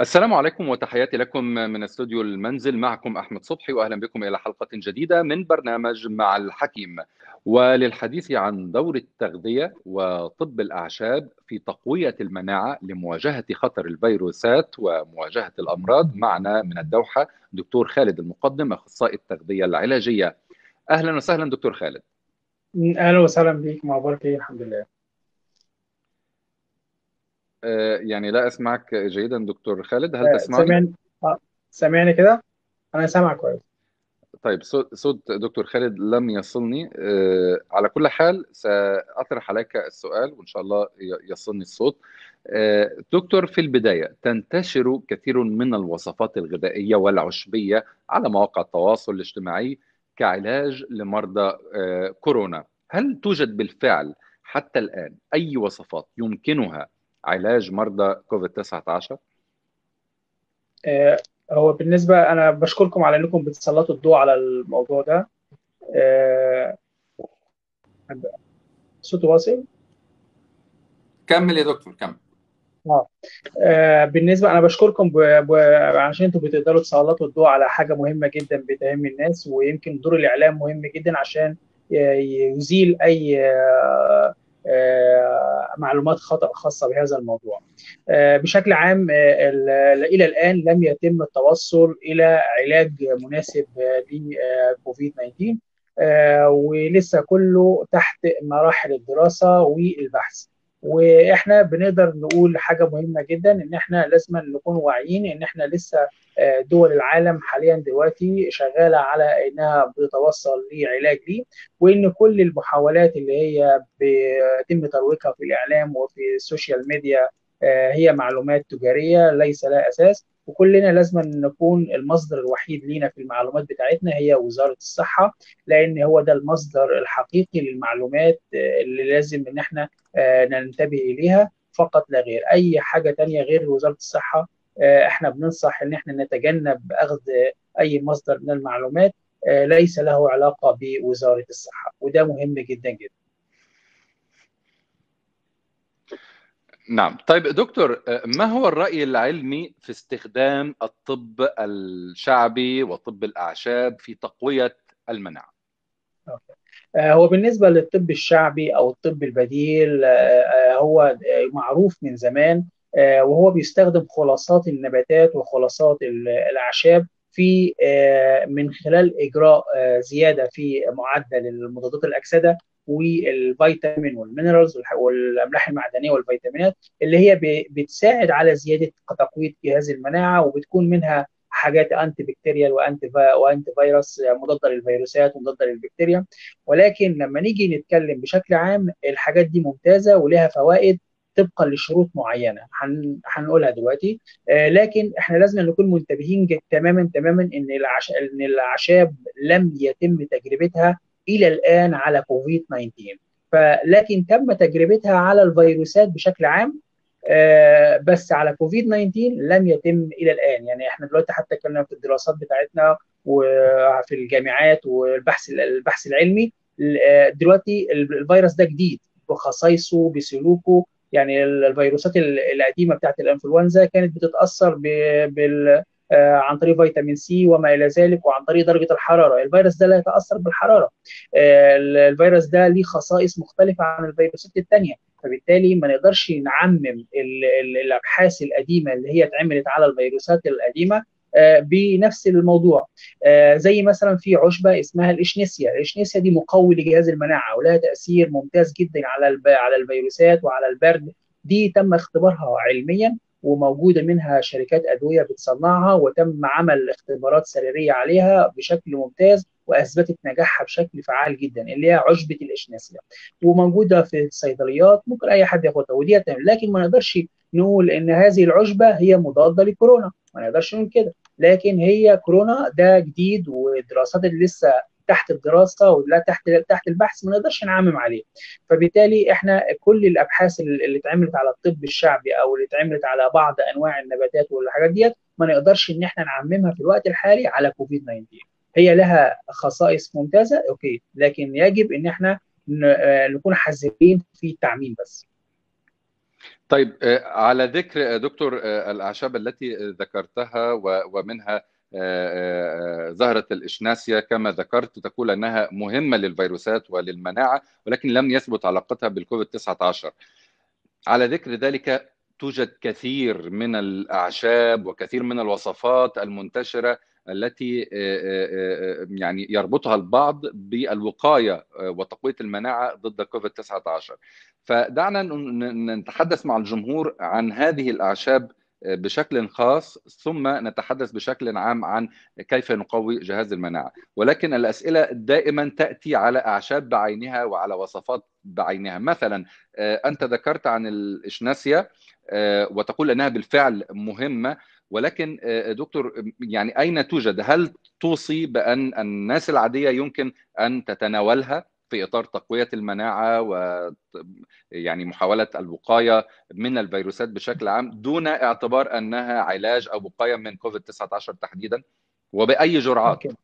السلام عليكم وتحياتي لكم من استوديو المنزل. معكم أحمد صبحي واهلا بكم إلى حلقة جديدة من برنامج مع الحكيم. وللحديث عن دور التغذية وطب الأعشاب في تقوية المناعة لمواجهة خطر الفيروسات ومواجهة الأمراض معنا من الدوحة دكتور خالد المقدم أخصائي التغذية العلاجية. أهلا وسهلا دكتور خالد. أهلا وسهلا بك مبارك الحمد لله. يعني لا أسمعك جيدا دكتور. خالد هل تسمعني؟ سامعني؟ آه، سامعني كده؟ أنا سامعك كويس. طيب صوت دكتور خالد لم يصلني. على كل حال سأطرح عليك السؤال وإن شاء الله يصلني الصوت. دكتور في البداية تنتشر كثير من الوصفات الغذائية والعشبية على مواقع التواصل الاجتماعي كعلاج لمرضى كورونا. هل توجد بالفعل حتى الآن أي وصفات يمكنها علاج مرضى كوفيد 19 آه، هو بالنسبة أنا بشكركم على إنكم بتسلطوا الضوء على الموضوع ده. آه، صوت واصل؟ كمل يا دكتور كمل. آه آه، بالنسبة أنا بشكركم ب... ب... عشان أنتم بتقدروا تسلطوا الضوء على حاجة مهمة جدا بتهم الناس ويمكن دور الإعلام مهم جدا عشان يزيل أي معلومات خطأ خاصة بهذا الموضوع. بشكل عام إلى الآن لم يتم التوصل إلى علاج مناسب لكوفيد 19 ولسه كله تحت مراحل الدراسة والبحث. وإحنا بنقدر نقول حاجة مهمة جدا إن إحنا لازم نكون واعيين إن إحنا لسه دول العالم حاليا دلوقتي شغالة على إنها بتتوصل لعلاج ليه وإن كل المحاولات اللي هي بيتم ترويجها في الإعلام وفي ال social media هي معلومات تجارية ليس لها أساس وكلنا لازم نكون المصدر الوحيد لينا في المعلومات بتاعتنا هي وزارة الصحة لأن هو ده المصدر الحقيقي للمعلومات اللي لازم إن إحنا ننتبه إليها. فقط لا غير. أي حاجة تانية غير وزارة الصحة إحنا بننصح إن إحنا نتجنب أخذ أي مصدر من المعلومات ليس له علاقة بوزارة الصحة. وده مهم جدا جدا. نعم طيب دكتور ما هو الرأي العلمي في استخدام الطب الشعبي وطب الأعشاب في تقوية المناعة؟ هو بالنسبة للطب الشعبي أو الطب البديل هو معروف من زمان وهو بيستخدم خلاصات النباتات وخلاصات الأعشاب في من خلال إجراء زيادة في معدل المضادات الأكسدة والفيتامين وال minerals والأملاح المعدنية والفيتامينات اللي هي بتساعد على زيادة تقوية جهاز المناعة وبتكون منها حاجات anti bacterial و anti و anti virus مضادة للفيروسات ومضادة للبكتيريا. ولكن لما نيجي نتكلم بشكل عام الحاجات دي ممتازة ولها فوائد طبقا لشروط معينة هنقولها دلوقتي. آه لكن إحنا لازم نكون منتبهين تماما تماما إن العش... إن الأعشاب لم يتم تجربتها إلى الآن على كوفيد 19 فلكن تم تجربتها على الفيروسات بشكل عام آه بس على كوفيد 19 لم يتم إلى الآن. يعني إحنا دلوقتي حتى كنا في الدراسات بتاعتنا وفي الجامعات والبحث البحث العلمي دلوقتي الفيروس ده جديد بخصائصه بسلوكه. يعني الفيروسات القديمة بتاعت الإنفلونزا كانت بتتأثر بال عن طريق فيتامين سي وما إلى ذلك وعن طريق درجة الحرارة، الفيروس ده لا يتأثر بالحرارة. الفيروس ده ليه خصائص مختلفة عن الفيروسات الثانية، فبالتالي ما نقدرش نعمم الأبحاث القديمة اللي هي اتعملت على الفيروسات القديمة بنفس الموضوع. زي مثلا في عشبة اسمها الإشنيسيا، الإشنيسيا دي مقوي لجهاز المناعة ولها تأثير ممتاز جدا على على الفيروسات وعلى البرد. دي تم اختبارها علميا. وموجودة منها شركات أدوية بتصنعها وتم عمل اختبارات سريرية عليها بشكل ممتاز وأثبتت نجاحها بشكل فعال جدا اللي هي عشبة الإشناسيا وموجودة في الصيدليات ممكن أي حد ياخدها ودي لكن ما نقدرش نقول إن هذه العشبة هي مضادة لكورونا ما نقدرش نقول كده. لكن هي كورونا ده جديد والدراسات اللي لسه تحت الدراسة ولا تحت تحت البحث ما نقدرش نعمم عليه. فبالتالي إحنا كل الأبحاث اللي اتعملت على الطب الشعبي أو اللي اتعملت على بعض أنواع النباتات والحاجات ديت ما نقدرش إن إحنا نعممها في الوقت الحالي على كوفيد 19 هي لها خصائص ممتازة أوكي لكن يجب إن إحنا نكون حذرين في التعميم بس. طيب آه، على ذكر آه، دكتور آه، الأعشاب التي ذكرتها ومنها زهرة الإشناسيا كما ذكرت تقول أنها مهمة للفيروسات وللمناعة ولكن لم يثبت علاقتها بالكوفيد 19 على ذكر ذلك توجد كثير من الأعشاب وكثير من الوصفات المنتشرة التي يعني يربطها البعض بالوقاية وتقوية المناعة ضد كوفيد 19 فدعنا نتحدث مع الجمهور عن هذه الأعشاب بشكل خاص ثم نتحدث بشكل عام عن كيف نقوي جهاز المناعة. ولكن الأسئلة دائما تأتي على أعشاب بعينها وعلى وصفات بعينها. مثلا أنت ذكرت عن الإشناسيا وتقول أنها بالفعل مهمة ولكن دكتور يعني أين توجد؟ هل توصي بأن الناس العادية يمكن أن تتناولها؟ في إطار تقوية المناعة و يعني محاولة الوقاية من الفيروسات بشكل عام دون اعتبار أنها علاج أو وقاية من كوفيد 19 تحديدا وبأي جرعات؟ okay.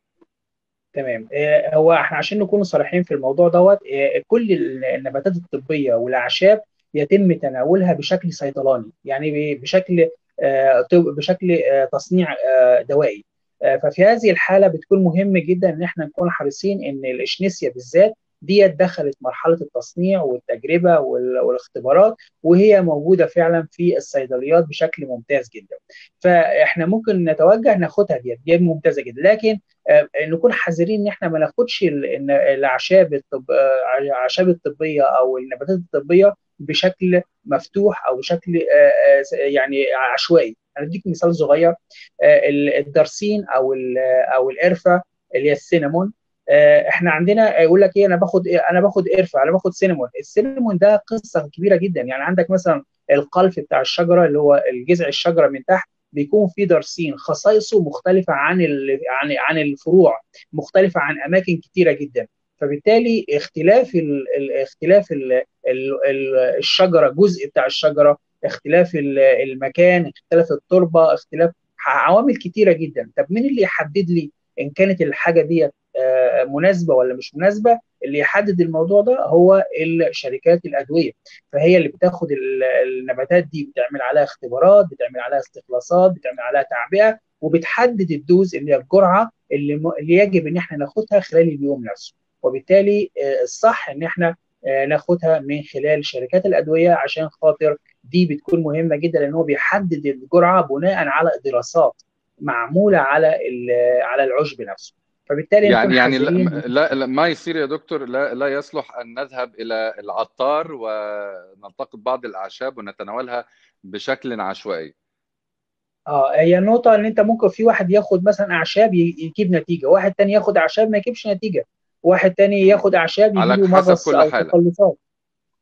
تمام هو إحنا عشان نكون صريحين في الموضوع دوت كل النباتات الطبية والأعشاب يتم تناولها بشكل صيدلاني يعني بشكل بشكل تصنيع دوائي ففي هذه الحالة بتكون مهم جدا إن إحنا نكون حريصين إن الإشنيسيا بالذات ديت دخلت مرحلة التصنيع والتجربة والاختبارات وهي موجودة فعلا في الصيدليات بشكل ممتاز جدا. فإحنا ممكن نتوجه ناخدها ديت دي ممتازة جدا. لكن نكون حذرين إن إحنا ما ناخدش الأعشاب الطب الأعشاب الطبية أو النباتات الطبية بشكل مفتوح أو بشكل يعني عشوائي. هنديك مثال صغير الدرسين أو أو القرفة اللي هي السينامون. إحنا عندنا يقول لك إيه أنا باخد إيه أنا باخد قرفه أنا باخد سينامون السينامون ده قصة كبيرة جدا. يعني عندك مثلا القلف بتاع الشجرة اللي هو الجذع الشجرة من تحت بيكون فيه درسين خصائصه مختلفة عن عن عن الفروع مختلفة عن أماكن كتيرة جدا. فبالتالي اختلاف ال اختلاف ال ال الشجرة جزء بتاع الشجرة اختلاف المكان اختلاف التربة اختلاف عوامل كتيرة جدا. طب مين اللي يحدد لي إن كانت الحاجة دي مناسبة ولا مش مناسبة اللي يحدد الموضوع ده هو الشركات الأدوية. فهي اللي بتاخد النباتات دي بتعمل عليها اختبارات بتعمل عليها استخلاصات بتعمل عليها تعبئة وبتحدد الدوز اللي هي الجرعة اللي, اللي يجب إن إحنا ناخدها خلال اليوم نفسه. وبالتالي الصح إن إحنا ناخدها من خلال شركات الأدوية عشان خاطر دي بتكون مهمة جدا لأن هو بيحدد الجرعة بناء على دراسات معمولة على على العشب نفسه. فبالتالي يعني يعني لا, لا ما يصير يا دكتور لا لا يصلح أن نذهب إلى العطار ونلتقط بعض الأعشاب ونتناولها بشكل عشوائي. آه هي النقطة إن أنت ممكن في واحد ياخد مثلا أعشاب يجيب نتيجة واحد تاني ياخد أعشاب ما يجيبش نتيجة واحد تاني ياخد أعشاب يجيب مغص أو تقلصات.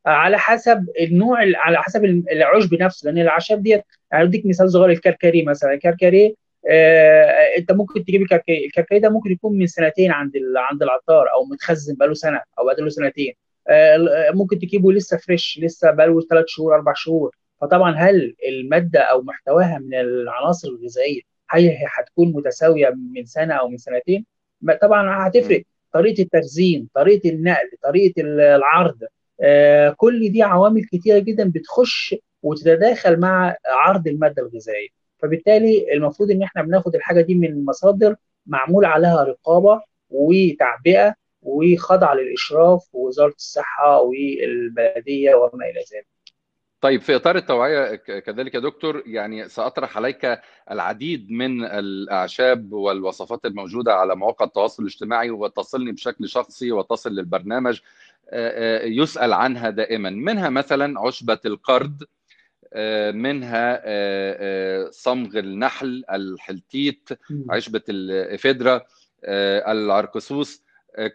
على حسب النوع على حسب العشب نفسه لأن الأعشاب ديت هديك مثال صغير الكركري مثلا الكركري آه انت ممكن تجيب الكركري الكركري ده ممكن يكون من سنتين عند عند العطار أو متخزن بقاله سنة أو بقاله سنتين. آه ممكن تجيبه لسه فريش لسه بقاله ثلاث شهور أربع شهور. فطبعا هل المادة أو محتواها من العناصر الغذائية هي هتكون متساوية من سنة أو من سنتين؟ طبعا هتفرق. طريقة التخزين طريقة النقل طريقة العرض آه كل دي عوامل كتيرة جدا بتخش وتتداخل مع عرض المادة الغذائية. فبالتالي المفروض إن إحنا بناخد الحاجة دي من مصادر معمول عليها رقابة وتعبئة وخاضعة للإشراف ووزارة الصحة والبلدية وما إلى ذلك. طيب في إطار التوعية كذلك يا دكتور يعني سأطرح عليك العديد من الأعشاب والوصفات الموجودة على مواقع التواصل الاجتماعي وتصلني بشكل شخصي وتصل للبرنامج يسأل عنها دائما منها مثلا عشبة القرد منها صمغ النحل الحلتيت عشبة الإفيدرا العرقسوس.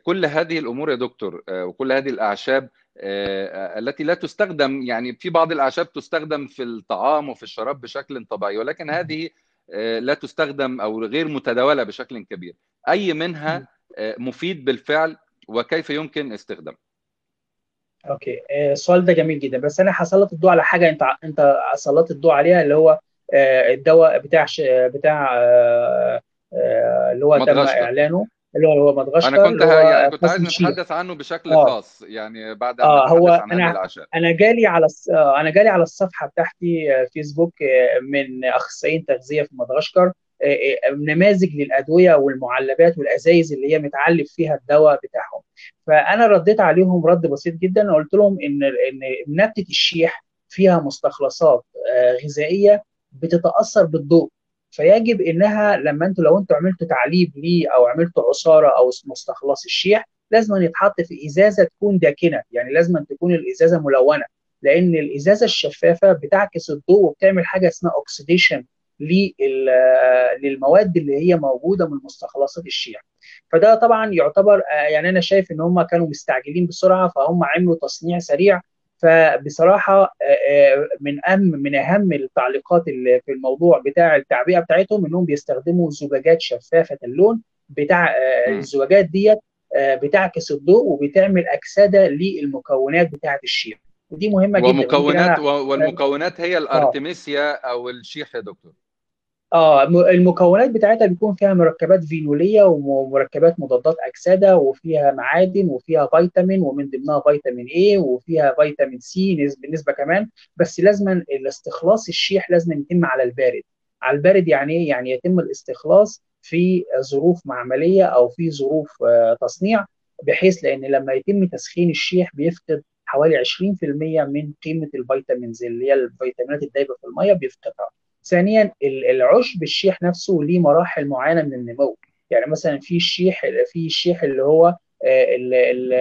كل هذه الأمور يا دكتور وكل هذه الأعشاب التي لا تستخدم يعني في بعض الأعشاب تستخدم في الطعام وفي الشراب بشكل طبيعي ولكن هذه لا تستخدم أو غير متداولة بشكل كبير. أي منها مفيد بالفعل وكيف يمكن استخدامه أوكي. السؤال ده جميل جدا. بس أنا هسلط الضوء على حاجة أنت أنت سلطت الضوء عليها اللي هو الدواء بتاع بتاع اللي هو تم إعلانه اللي هو هو أنا مدغشقر كنت. يعني كنت عايز نتحدث عنه بشكل آه. خاص يعني بعد آه هو أنا أنا جالي على آه، أنا جالي على الصفحة بتاعتي آه، فيسبوك آه، من أخصائيين تغذية في مدغشقر. آه، آه، نماذج للأدوية والمعلبات والأزايز اللي هي متعلب فيها الدواء بتاعهم. فأنا رديت عليهم رد بسيط جدا قلت لهم إن إن نبتة الشيح فيها مستخلصات آه، غذائية بتتأثر بالضوء. فيجب إنها لما أنتوا لو أنتوا عملتوا تعليب ليه أو عملتوا عصارة أو مستخلص الشيح لازم يتحط في إزازة تكون داكنة. يعني لازم تكون الإزازة ملونة. لأن الإزازة الشفافة بتعكس الضوء وبتعمل حاجة اسمها اوكسيديشن للمواد اللي هي موجودة من مستخلصات الشيع فده طبعا يعتبر آه، يعني أنا شايف إن هم كانوا مستعجلين بسرعة فهم عملوا تصنيع سريع. فبصراحة آه، آه، من أهم من أهم التعليقات اللي في الموضوع بتاع التعبئة بتاعتهم إنهم بيستخدموا زجاجات شفافة اللون بتاع. الزجاجات ديت بتعكس الضوء وبتعمل أكسدة للمكونات بتاعة الشيء ودي مهمة جدا. ومكونات والمكونات هي الأرتميسيا أو الشيح يا دكتور. آه المكونات بتاعتها بيكون فيها مركبات فينولية ومركبات مضادات أكسدة وفيها معادن وفيها فيتامين ومن ضمنها فيتامين اي وفيها فيتامين سي نسبه بالنسبة كمان بس لازما الاستخلاص الشيح لازم يتم على البارد على البارد يعني إيه؟ يعني يتم الاستخلاص في ظروف معملية أو في ظروف آه، تصنيع بحيث لأن لما يتم تسخين الشيح بيفقد حوالي 20% من قيمة ال vitamins اللي هي الفيتامينات الدايبة في المية بيفقدها. ثانيا ال- العشب الشيح نفسه ليه مراحل معينة من النمو. يعني مثلا في الشيح في الشيح اللي هو آه، ال- ال-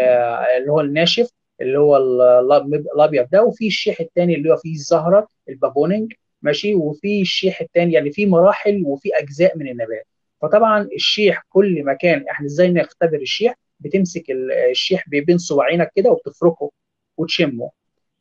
اللي هو الناشف اللي هو ال- الأبيض ده وفي الشيح الثاني اللي هو فيه الزهرة البابونينج ماشي؟ وفي الشيح الثاني يعني في مراحل وفي أجزاء من النبات. فطبعا الشيح كل ما كان إحنا إزاي نختبر الشيح؟ بتمسك ال- الشيح بين صباعينك كده وبتفركه وتشمه.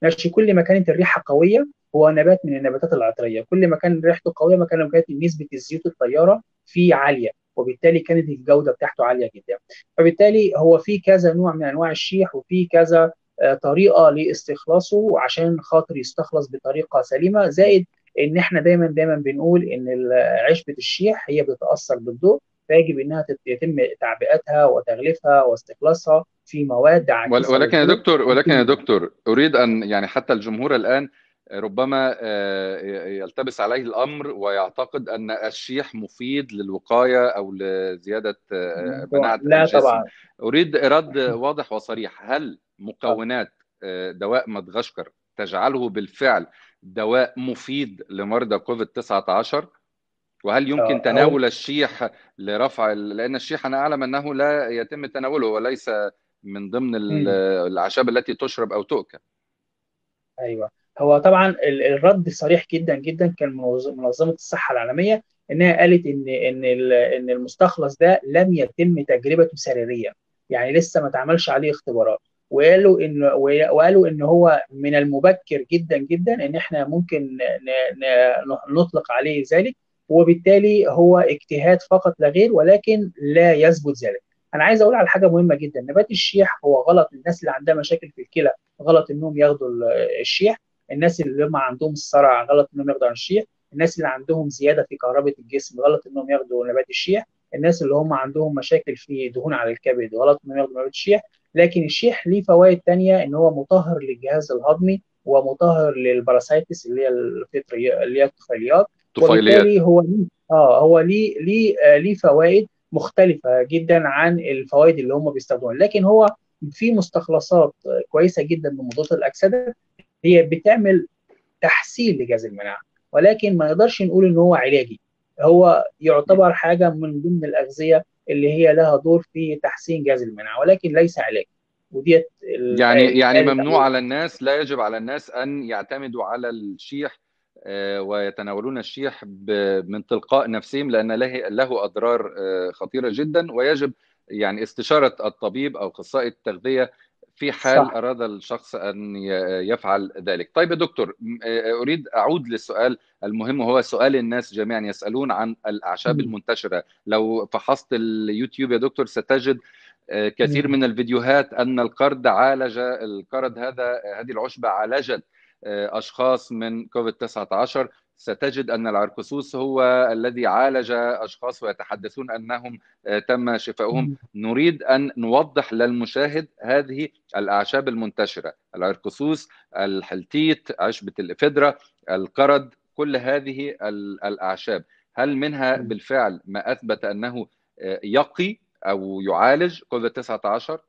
ماشي؟ كل ما كانت الريحة قوية هو نبات من النباتات العطرية. كل ما كان ريحته قوية ما كان كانت نسبة الزيوت الطيارة فيه عالية وبالتالي كانت الجودة بتاعته عالية جدا. فبالتالي هو في كذا نوع من أنواع الشيح وفي كذا آه، طريقة لاستخلاصه عشان خاطر يستخلص بطريقة سليمة زائد إن إحنا دايما دايما بنقول إن عشبة الشيح هي بتتأثر بالضوء فيجب إنها يتم تعبئتها وتغليفها واستخلاصها في مواد ولكن يا دكتور ولكن يا دكتور أريد أن يعني حتى الجمهور الآن ربما آه، يلتبس عليه الأمر ويعتقد أن الشيح مفيد للوقاية أو لزيادة آه، مناعة لا الجسم. طبعا. أريد رد واضح وصريح. هل مكونات آه، دواء مدغشقر تجعله بالفعل دواء مفيد لمرضى كوفيد 19 وهل يمكن تناول الشيح لرفع لأن الشيح أنا أعلم أنه لا يتم تناوله وليس من ضمن. الأعشاب التي تشرب أو تؤكل. أيوه. هو طبعا ال- الرد صريح جدا جدا كان منظ- منظمة الصحة العالمية إنها قالت ان إن إن المستخلص ده لم يتم تجربته سريريا يعني لسه ما اتعملش عليه اختبارات. وقالوا ان وقالوا إن هو من المبكر جدا جدا إن إحنا ممكن نطلق عليه ذلك وبالتالي هو اجتهاد فقط لا غير ولكن لا يثبت ذلك. أنا عايز أقول على حاجة مهمة جدا نبات الشيح هو غلط الناس اللي عندها مشاكل في الكلى غلط إنهم ياخدوا ال- الشيح. الناس اللي هم عندهم الصرع غلط إنهم ياخدوا عن الشيح الناس اللي عندهم زيادة في كهرباء الجسم غلط إنهم ياخدوا نبات الشيح الناس اللي هم عندهم مشاكل في دهون على الكبد غلط إنهم ياخدوا نبات الشيح لكن الشيح ليه فوائد تانية؟ إن هو مطهر للجهاز الهضمي ومطهر للباراسايتس اللي هي الفطريات اللي هي الطفيليات. طفيليات وبالتالي هو ليه آه هو ليه ليه آه ليه فوائد مختلفة جدا عن الفوائد اللي هم بيستخدموها. لكن هو في مستخلصات كويسة جدا من مضادات الأكسدة. هي بتعمل تحسين لجهاز المناعة ولكن ما نقدرش نقول إن هو علاجي. هو يعتبر حاجة من ضمن الأغذية اللي هي لها دور في تحسين جهاز المناعة ولكن ليس علاج وديت يعني يعني ممنوع على الناس لا يجب على الناس أن يعتمدوا على الشيح آه، ويتناولون الشيح من تلقاء نفسهم لأن له له أضرار آه، خطيرة جدا ويجب يعني استشارة الطبيب أو أخصائي التغذية في حال صح أراد الشخص أن يفعل ذلك. طيب يا دكتور آه، أريد أعود للسؤال المهم وهو سؤال الناس جميعا يسألون عن الأعشاب. المنتشرة، لو فحصت اليوتيوب يا دكتور ستجد آه، كثير. من الفيديوهات أن القرد عالج القرد هذا هذه العشبة عالجت أشخاص من كوفيد 19 ستجد أن العرقسوس هو الذي عالج أشخاص ويتحدثون أنهم تم شفائهم نريد أن نوضح للمشاهد هذه الأعشاب المنتشرة. العرقسوس الحلتيت عشبة الافدرا القرد كل هذه الأعشاب. هل منها بالفعل ما أثبت أنه يقي أو يعالج كوفيد 19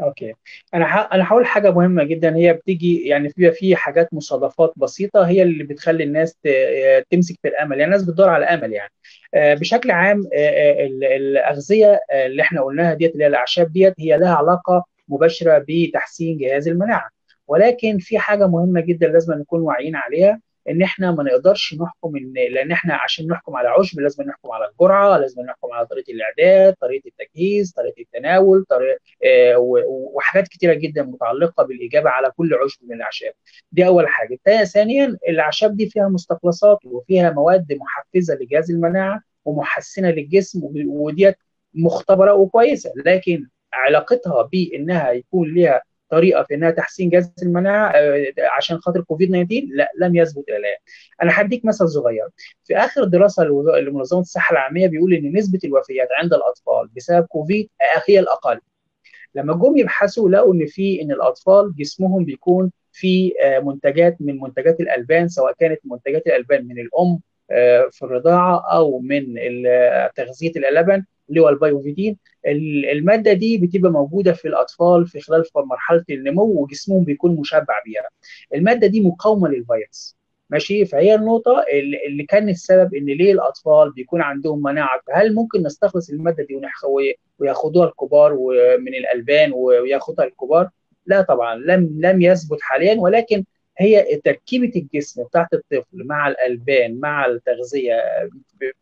أوكي. أنا ح... أنا هقول حاجة مهمة جدا. هي بتيجي يعني بيبقى في حاجات مصادفات بسيطة هي اللي بتخلي الناس ت... تمسك في الأمل. يعني الناس بتدور على أمل يعني. بشكل عام الأغذية اللي إحنا قلناها ديت اللي هي الأعشاب ديت هي لها علاقة مباشرة بتحسين جهاز المناعة. ولكن في حاجة مهمة جدا لازم نكون واعيين عليها. إن إحنا ما نقدرش نحكم إن لأن إحنا عشان نحكم على عشب لازم نحكم على الجرعة لازم نحكم على طريقة الإعداد طريقة التجهيز طريقة التناول طريقة آه وحاجات كتيرة جدا متعلقة بالإجابة على كل عشب من الأعشاب. دي أول حاجة. ثانيا الأعشاب دي فيها مستخلصات وفيها مواد محفزة لجهاز المناعة ومحسنة للجسم وديت مختبرة وكويسة لكن علاقتها بإنها يكون ليها طريقة في إنها تحسين جهاز المناعة عشان خاطر كوفيد 19 لا لم يثبت إلى الآن. أنا هديك مثل صغير في آخر دراسة لمنظمة الصحة العالميه بيقول إن نسبة الوفيات عند الأطفال بسبب كوفيد هي الأقل. لما جم يبحثوا لقوا إن في إن الأطفال جسمهم بيكون في منتجات من منتجات الألبان سواء كانت منتجات الألبان من الأم في الرضاعة أو من تغذية اللبن اللي هو البايوفيدين المادة دي بتبقى موجودة في الأطفال في خلال مرحلة النمو وجسمهم بيكون مشبع بيها. المادة دي مقاومة للفيروس. ماشي؟ فهي النقطة اللي كان السبب إن ليه الأطفال بيكون عندهم مناعة. هل ممكن نستخلص المادة دي وياخدوها الكبار ومن الألبان وياخدها الكبار؟ لا طبعا. لم لم يثبت حاليا ولكن هي تركيبة الجسم بتاعت الطفل مع الألبان مع التغذية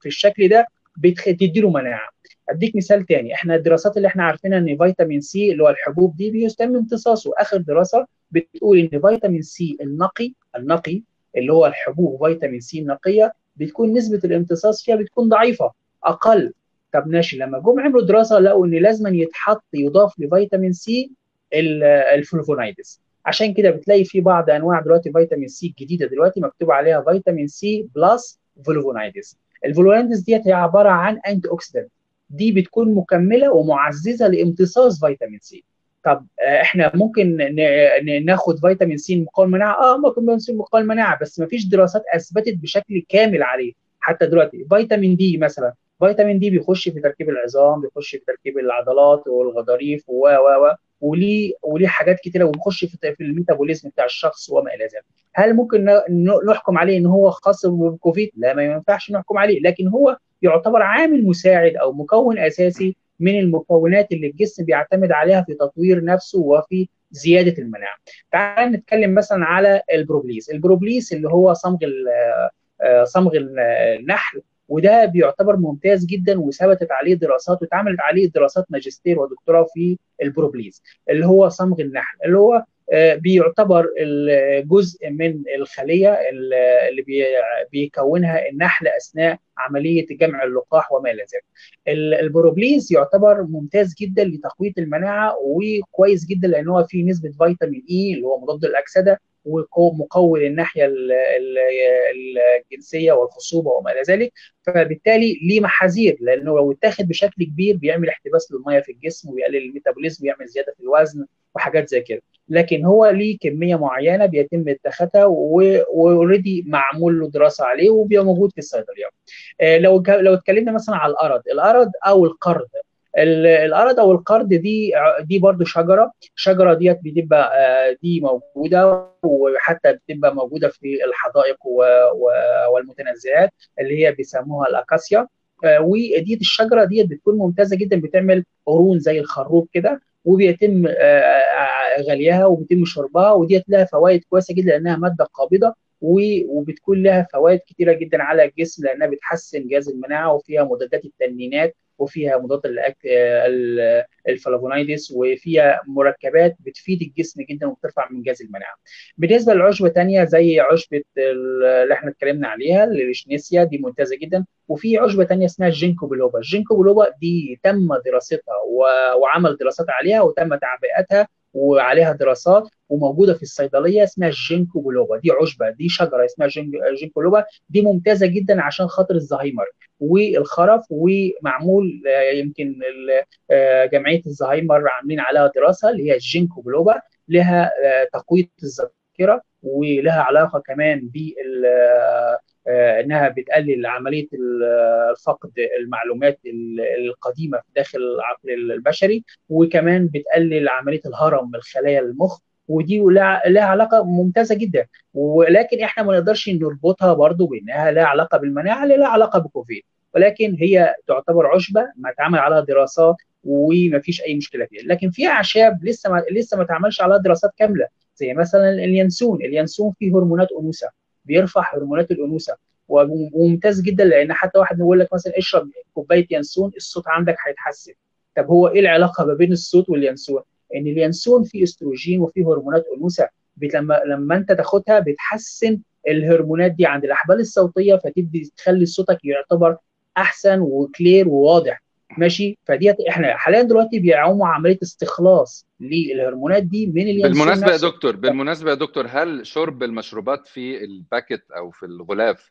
في الشكل ده بتديله مناعة. أديك مثال تاني. إحنا الدراسات اللي إحنا عارفينها إن فيتامين سي اللي هو الحبوب دي بيتم امتصاصه اخر دراسة بتقول إن فيتامين سي النقي النقي اللي هو الحبوب فيتامين سي النقية بتكون نسبة الامتصاص فيها بتكون ضعيفة أقل. طب ماشي. لما جم عملوا دراسة لقوا إن لازم يتحط يضاف لفيتامين سي ال flavonoids عشان كده بتلاقي في بعض أنواع دلوقتي فيتامين سي الجديدة دلوقتي مكتوب عليها فيتامين سي plus flavonoids ال flavonoids ديت هي عبارة عن antioxidant دي بتكون مكملة ومعززة لامتصاص فيتامين سي. طب إحنا ممكن ناخد فيتامين سي مقاوم مناعة؟ آه ممكن فيتامين سي مقاوم مناعة بس ما فيش دراسات أثبتت بشكل كامل عليه. حتى دلوقتي فيتامين دي مثلا. فيتامين دي بيخش في تركيب العظام بيخش في تركيب العضلات والغضاريف و و و وليه وليه حاجات كتيرة وبيخش في ال metabolism بتاع الشخص وما إلى ذلك. هل ممكن نحكم عليه إن هو خاص بالكوفيد؟ لا ما ينفعش نحكم عليه، لكن هو يعتبر عامل مساعد أو مكون أساسي من المكونات اللي الجسم بيعتمد عليها في تطوير نفسه وفي زيادة المناعة. تعال نتكلم مثلا على ال propolis، ال propolis اللي هو صمغ صمغ النحل وده بيعتبر ممتاز جدا وثبتت عليه دراسات واتعملت عليه دراسات ماجستير ودكتوراه في البروبليز اللي هو صمغ النحل اللي هو بيعتبر جزء من الخلية اللي بيكونها النحل أثناء عملية جمع اللقاح وما إلى ذلك. البروبليز يعتبر ممتاز جدا لتقويه المناعة وكويس جدا لأن هو فيه نسبة فيتامين اي اللي هو مضاد الاكسده ومقوي للناحية الجنسية والخصوبة وما إلى ذلك. فبالتالي ليه محاذير؟ لأنه لو اتاخد بشكل كبير بيعمل احتباس للمية في الجسم ويقلل الميتابوليزم ويعمل زيادة في الوزن وحاجات زي كده. لكن هو ليه كمية معينة بيتم اتخاذها واوريدي معمول له دراسة عليه وبيبقى موجود في الصيدليات لو لو اتكلمنا مثلا على الأرض الأرض أو القرض. الأرض أو القرض دي دي برضو شجرة. الشجرة ديت بتبقى دي موجودة وحتى بتبقى موجودة في الحدائق والمتنزهات اللي هي بيسموها الأكاسيا. ودي الشجرة ديت بتكون ممتازة جدا بتعمل قرون زي الخروب كده وبيتم غليها وبيتم شربها وديت لها فوائد كويسة جدا لأنها مادة قابضة وبتكون لها فوائد كتيرة جدا على الجسم لأنها بتحسن جهاز المناعة وفيها مضادات التنينات وفيها مضاد ال flavonoids وفيها مركبات بتفيد الجسم جدا وبترفع من جهاز المناعة. بالنسبة لعشبة ثانية زي عشبة اللي إحنا اتكلمنا عليها ال echinacea دي ممتازة جدا. وفي عشبة ثانية اسمها ال ginkgo biloba، ال ginkgo biloba دي تم دراستها وعمل دراسات عليها وتم تعبئتها وعليها دراسات. وموجودة في الصيدلية اسمها ال ginkgo biloba دي عشبة دي شجرة اسمها ginkgo biloba دي ممتازة جدا عشان خاطر الزهايمر والخرف ومعمول يمكن جمعية الزهايمر عاملين عليها دراسة اللي هي الجينكو بلوبا لها تقوية الذاكرة ولها علاقة كمان بال إنها بتقلل عملية فقد المعلومات القديمة في داخل العقل البشري وكمان بتقلل عملية الهرم من خلايا المخ. ودي لها علاقة ممتازة جدا. ولكن إحنا ما نقدرش نربطها برضو بإنها لها علاقة بالمناعة اللي لها علاقة بكوفيد. ولكن هي تعتبر عشبة ما اتعمل عليها دراسات وما فيش أي مشكلة فيها. لكن في أعشاب لسه ما لسه ما اتعملش عليها دراسات كاملة. زي مثلا اليانسون. اليانسون فيه هرمونات أنوثة. بيرفع هرمونات الأنوثة. وممتاز جدا لأن حتى واحد يقول لك مثلا اشرب كوباية ينسون الصوت عندك هيتحسن. طب هو إيه العلاقة ما بين الصوت واليانسون؟ ان اليانسون فيه استروجين وفيه هرمونات انوثه لما لما أنت تاخدها بتحسن الهرمونات دي عند الأحبال الصوتية فتبدي تخلي صوتك يعتبر أحسن و clear وواضح. ماشي؟ فديت إحنا حاليا دلوقتي بيعملوا عملية استخلاص للهرمونات دي من اليانسون بالمناسبة يا دكتور بالمناسبة يا دكتور هل شرب المشروبات في ال packet أو في الغلاف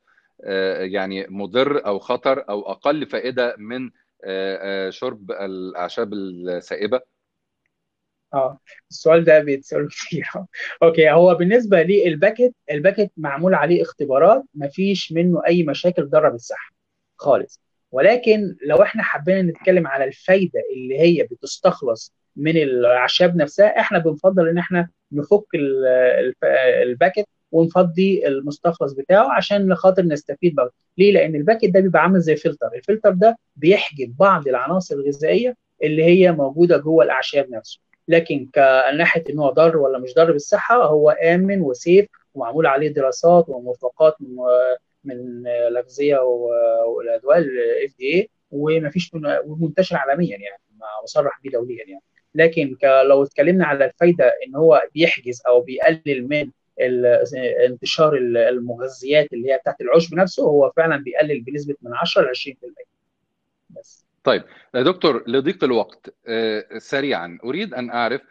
يعني مضر أو خطر أو أقل فائدة من شرب الأعشاب السائبة؟ آه. السؤال ده بيتسال كتير. okay هو بالنسبة لل packet ال packet معمول عليه اختبارات ما فيش منه أي مشاكل ضارة بالصحه خالص. ولكن لو إحنا حبينا نتكلم على الفايدة اللي هي بتستخلص من الأعشاب نفسها إحنا بنفضل إن إحنا نفك ال packet ونفضي المستخلص بتاعه عشان خاطر نستفيد بقى ليه؟ لأن ال packet ده بيبقى عامل زي فلتر. الفلتر ده بيحجب بعض العناصر الغذائية اللي هي موجودة جوه الأعشاب نفسه. لكن كناحيه إن هو ضار ولا مش ضار بالصحة هو آمن وسيف ومعمول عليه دراسات وموافقات من الأغذية والأدوية الاف دي اي ومفيش ومنتشر عالميا يعني مصرح بيه دوليا يعني. لكن لو اتكلمنا على الفايدة إن هو بيحجز أو بيقلل من انتشار المغذيات اللي هي بتاعت العشب نفسه هو فعلا بيقلل بنسبة من 10 ل 20% بس. طيب دكتور لضيق الوقت سريعا أريد أن أعرف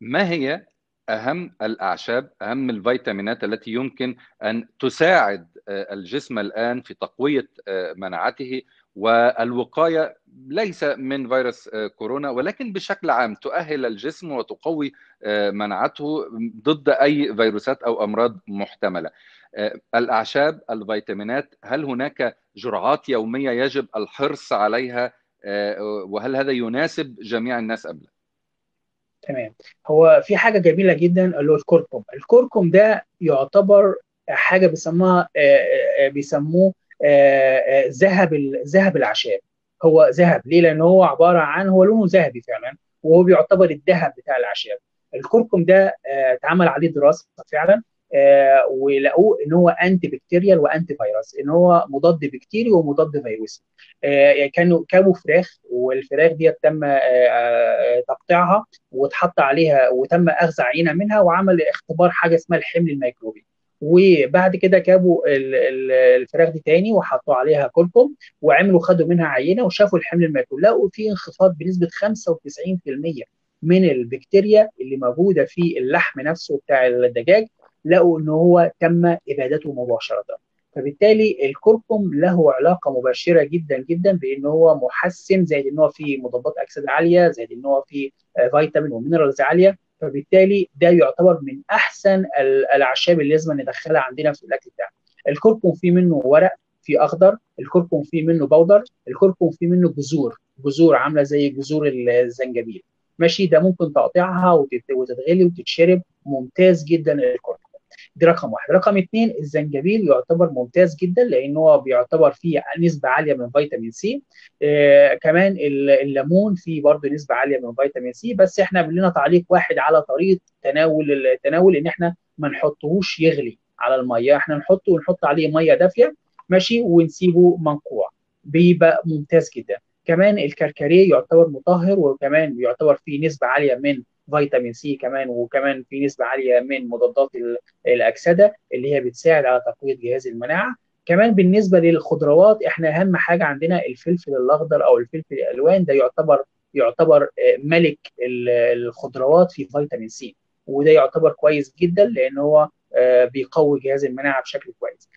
ما هي أهم الأعشاب أهم الفيتامينات التي يمكن أن تساعد الجسم الآن في تقوية مناعته والوقاية ليس من فيروس كورونا ولكن بشكل عام تؤهل الجسم وتقوي مناعته ضد أي فيروسات أو أمراض محتملة. الأعشاب، الفيتامينات، هل هناك جرعات يومية يجب الحرص عليها وهل هذا يناسب جميع الناس أم لا؟ تمام. هو في حاجة جميلة جدا اللي هو الكركم الكركم ده يعتبر حاجة بيسموها بيسموه ذهب ذهب الأعشاب. هو ذهب. ليه؟ لأن هو عبارة عن هو لونه ذهبي فعلا وهو بيعتبر الذهب بتاع الأعشاب. الكركم ده اتعمل عليه دراسة فعلا. ولقوه إن هو انتي بكتيريال وانتي فيروس إن هو مضاد بكتيري ومضاد فيروسي. كانوا كابوا فراخ والفراخ دي تم تقطيعها واتحط عليها وتم اخذ عينة منها وعمل اختبار حاجة اسمها الحمل الميكروبي. وبعد كده جابوا الفراخ دي تاني وحطوا عليها كركم وعملوا خدوا منها عينة وشافوا الحمل الميكروبي. لقوا في انخفاض بنسبة 95% من البكتيريا اللي موجودة في اللحم نفسه بتاع الدجاج لقوا إن هو تم إبادته مباشرة. فبالتالي الكركم له علاقة مباشرة جدا جدا بإن هو محسن زائد إن هو فيه مضادات اكسده عالية زائد إن هو فيه فيتامين و minerals عالية. فبالتالي ده يعتبر من أحسن الأعشاب اللي لازم ندخلها عندنا في الأكل بتاعنا. الكركم فيه منه ورق في أخضر. الكركم فيه منه powder. الكركم فيه منه جذور. جذور عاملة زي جذور الزنجبيل. ماشي ده ممكن تقطيعها وتتغلي وتتشرب. ممتاز جدا الكركم دي رقم واحد. رقم اثنين الزنجبيل يعتبر ممتاز جدا لأن هو بيعتبر فيه نسبة عالية من فيتامين سي. آه كمان الليمون فيه برضه نسبة عالية من فيتامين سي. بس إحنا لنا تعليق واحد على طريقة تناول التناول إن إحنا ما نحطهوش يغلي على المية. إحنا نحطه ونحط عليه مية دافية ماشي ونسيبه منقوع. بيبقى ممتاز جدا. كمان الكركديه يعتبر مطهر وكمان يعتبر فيه نسبة عالية من فيتامين سي كمان وكمان في نسبة عالية من مضادات الأكسدة اللي هي بتساعد على تقوية جهاز المناعة. كمان بالنسبة للخضروات إحنا أهم حاجة عندنا الفلفل الأخضر أو الفلفل الألوان. ده يعتبر يعتبر ملك الخضروات في فيتامين سي. وده يعتبر كويس جدا لأن هو بيقوي جهاز المناعة بشكل كويس.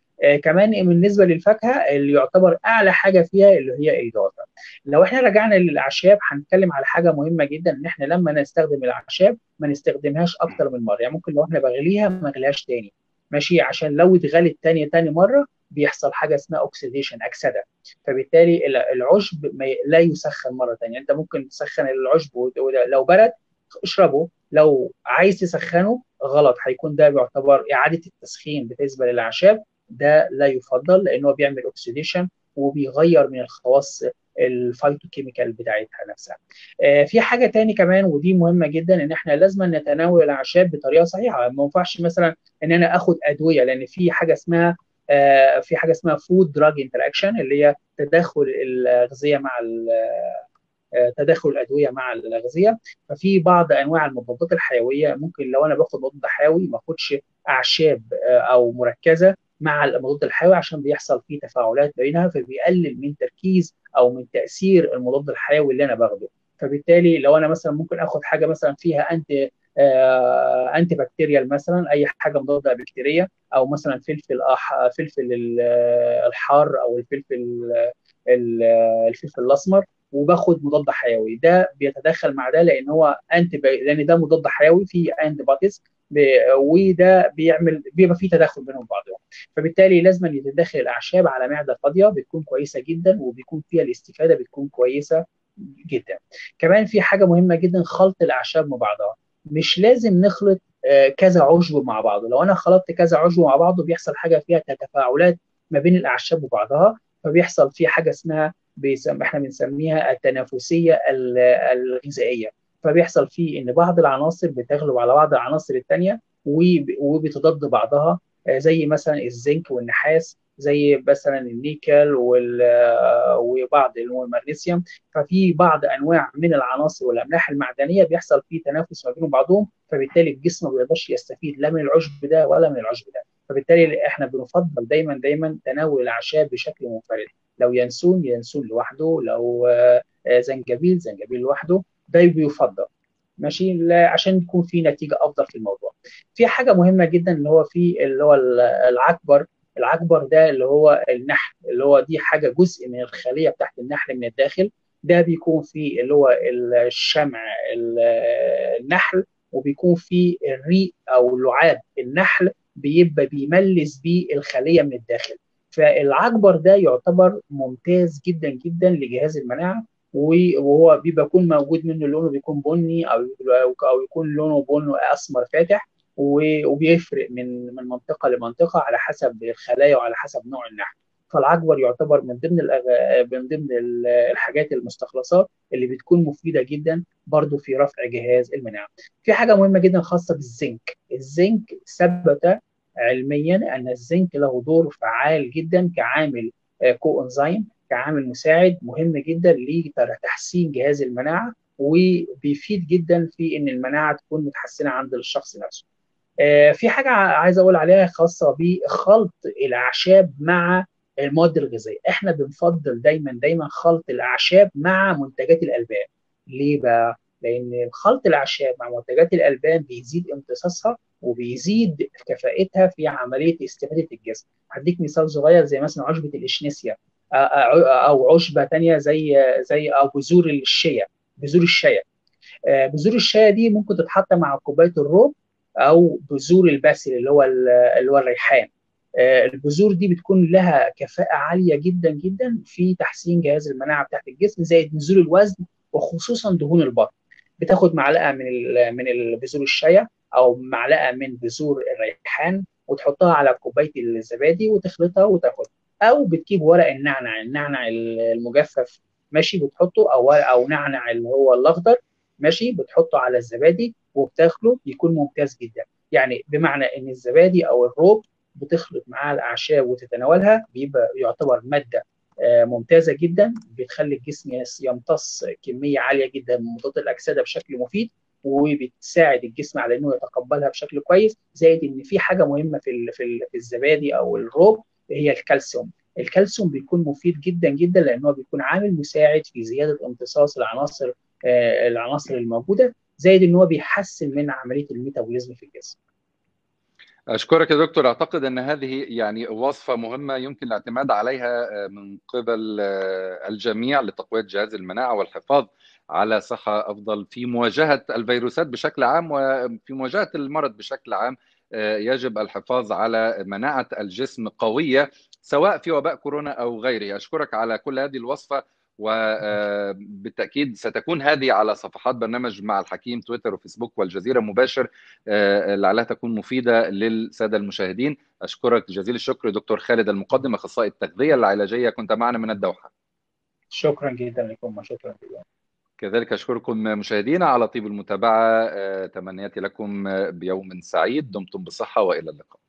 كمان بالنسبة للفاكهة اللي يعتبر أعلى حاجة فيها اللي هي الجوافه لو إحنا رجعنا للأعشاب هنتكلم على حاجة مهمة جدا إن إحنا لما نستخدم الأعشاب ما نستخدمهاش أكتر من مرة. يعني ممكن لو إحنا بغليها ما نغليهاش تاني. ماشي؟ عشان لو اتغلت تاني تاني مرة بيحصل حاجة اسمها اوكسيديشن أكسدة. فبالتالي العشب لا يسخن مرة ثانية أنت ممكن تسخن العشب ولو برد اشربه. لو عايز تسخنه غلط. هيكون ده بيعتبر إعادة التسخين بالنسبة للأعشاب. ده لا يفضل لأنه بيعمل oxidation وبيغير من الخواص ال phytochemical بتاعتها نفسها. آه في حاجة تاني كمان ودي مهمة جدا إن إحنا لازم نتناول الأعشاب بطريقة صحيحة ما ينفعش مثلا إن أنا آخد أدوية لأن في حاجة اسمها آه في حاجة اسمها food drug interaction اللي هي تداخل الاغذيه مع تداخل الأدوية مع الاغذيه ففي بعض أنواع المضادات الحيوية ممكن لو أنا باخد مضاد حيوي ما أخدش أعشاب أو مركزة مع المضاد الحيوي عشان بيحصل فيه تفاعلات بينها فبيقلل من تركيز أو من تأثير المضاد الحيوي اللي أنا باخده. فبالتالي لو أنا مثلا ممكن آخد حاجة مثلا فيها انتي آه انتي بكتيريال مثلا أي حاجة مضادة بكتيرية أو مثلا فلفل أح فلفل الحار أو الفلفل الفلفل الأسمر وباخد مضاد حيوي. ده بيتداخل مع ده لأن هو انتي لأن ده مضاد حيوي فيه انتي وده بيعمل بيبقى فيه تداخل بينهم بعضهم. فبالتالي لازم يتداخل الأعشاب على معدة فاضية بتكون كويسة جدا وبيكون فيها الاستفاده بتكون كويسة جدا. كمان في حاجة مهمة جدا خلط الأعشاب مع بعضها. مش لازم نخلط كذا عشب مع بعضه لو أنا خلطت كذا عشب مع بعضه بيحصل حاجة فيها تفاعلات ما بين الأعشاب وبعضها فبيحصل في حاجة اسمها. إحنا بنسميها التنافسية الغذائية. فبيحصل فيه إن بعض العناصر بتغلب على بعض العناصر الثانية وبتضاد بعضها زي مثلا الزنك والنحاس زي مثلا النيكل وال... وبعض المغنيسيوم. ففي بعض أنواع من العناصر والأملاح المعدنية بيحصل فيه تنافس ما بينهم بعضهم فبالتالي الجسم ما بيقدرش يستفيد لا من العشب ده ولا من العشب ده. فبالتالي إحنا بنفضل دايما دايما تناول الأعشاب بشكل منفرد. لو ينسون ينسون لوحده. لو زنجبيل زنجبيل لوحده. ده بيفضل. ماشي؟ عشان يكون في نتيجة أفضل في الموضوع. في حاجة مهمة جدا اللي هو في اللي هو العكبر. العكبر ده اللي هو النحل. اللي هو دي حاجة جزء من الخلية بتاعت النحل من الداخل. ده بيكون فيه اللي هو الشمع النحل وبيكون فيه الريق أو لعاب النحل بيبقى بيملس بيه الخلية من الداخل. فالعكبر ده يعتبر ممتاز جدا جدا لجهاز المناعة. وهو بيكون موجود منه لونه بيكون بني أو أو يكون لونه بني أسمر فاتح وبيفرق من من منطقة لمنطقة على حسب الخلايا وعلى حسب نوع النحل فالعكبر يعتبر من ضمن من ضمن الحاجات المستخلصات اللي بتكون مفيدة جدا برضو في رفع جهاز المناعة. في حاجة مهمة جدا خاصة بالزنك، الزنك ثبت علميا أن الزنك له دور فعال جدا كعامل كو انزيم كعامل مساعد مهم جدا لتحسين جهاز المناعة وبيفيد جدا في إن المناعة تكون متحسنة عند الشخص نفسه. في حاجة عايز أقول عليها خاصة بخلط الأعشاب مع المواد الغذائية، إحنا بنفضل دايما دايما خلط الأعشاب مع منتجات الألبان. ليه بقى؟ لأن خلط الأعشاب مع منتجات الألبان بيزيد امتصاصها وبيزيد كفاءتها في عملية استفادة الجسم. هديك مثال صغير زي مثلا عشبة الاشنيسيا أو عشبه ثانية زي زي أو بذور الشيا بذور الشيا. بذور الشيا دي ممكن تتحط مع كوبايه الروب أو بذور الباسل اللي هو اللي هو الريحان. البذور دي بتكون لها كفاءه عاليه جدا جدا في تحسين جهاز المناعه بتاعت الجسم زائد نزول الوزن وخصوصا دهون البطن. بتاخد معلقه من من البذور الشيا أو معلقه من بذور الريحان وتحطها على كوبايه الزبادي وتخلطها وتاخدها أو بتجيب ورق النعنع النعنع المجفف ماشي بتحطه أو أو نعنع اللي هو الأخضر ماشي بتحطه على الزبادي وبتاكله يكون ممتاز جدا. يعني بمعنى إن الزبادي أو الروب بتخلط معاه الأعشاب وتتناولها بيبقى يعتبر مادة ممتازة جدا بتخلي الجسم يمتص كمية عالية جدا من مضادات الأكسدة بشكل مفيد وبتساعد الجسم على إنه يتقبلها بشكل كويس زائد إن في حاجة مهمة في في الزبادي أو الروب هي الكالسيوم. الكالسيوم بيكون مفيد جدا جدا لأنه بيكون عامل مساعد في زيادة امتصاص العناصر العناصر الموجودة زائد إن هو بيحسن من عملية الميتابوليزم في الجسم. أشكرك يا دكتور. أعتقد أن هذه يعني وصفة مهمة يمكن الاعتماد عليها من قبل الجميع لتقوية جهاز المناعة والحفاظ على صحة أفضل في مواجهة الفيروسات بشكل عام وفي مواجهة المرض بشكل عام يجب الحفاظ على مناعة الجسم قوية سواء في وباء كورونا أو غيره. أشكرك على كل هذه الوصفة وبالتاكيد ستكون هذه على صفحات برنامج مع الحكيم تويتر وفيسبوك والجزيرة مباشر. لعلها تكون مفيدة للسادة المشاهدين. أشكرك جزيل الشكر دكتور خالد المقدم أخصائي التغذية العلاجية كنت معنا من الدوحة. شكرا جدا لكم وشكرا جدا. كذلك أشكركم مشاهدينا على طيب المتابعة. تمنياتي لكم بيوم سعيد. دمتم بصحة وإلى اللقاء.